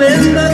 remember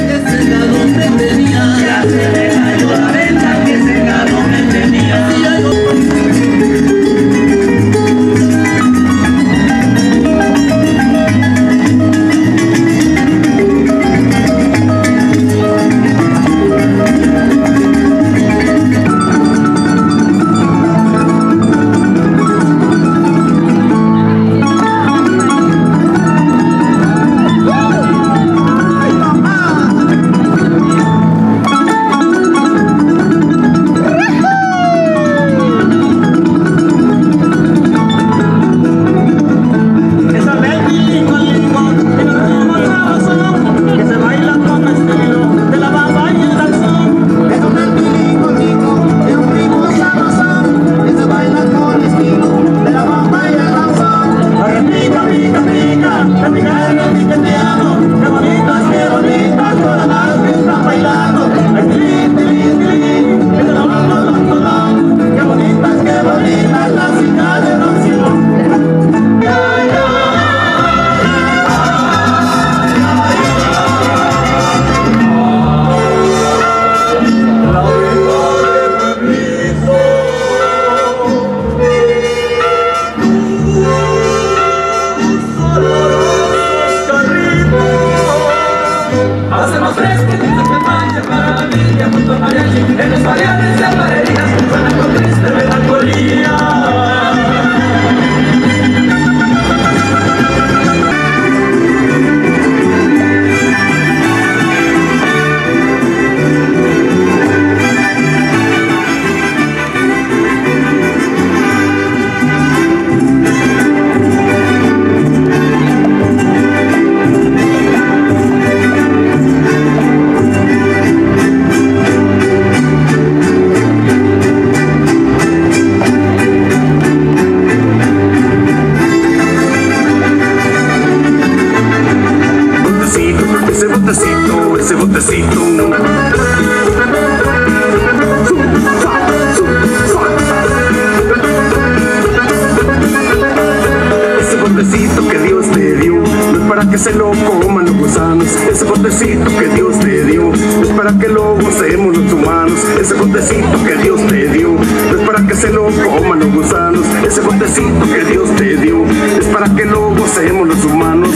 Ese botecito que Dios te dio no es para que se lo coman los gusanos. Ese botecito que Dios te dio no es para que lo gocemos los humanos. Ese botecito que Dios te dio no es para que se lo coman los gusanos. Ese botecito que Dios te dio es para que lo gocemos los humanos.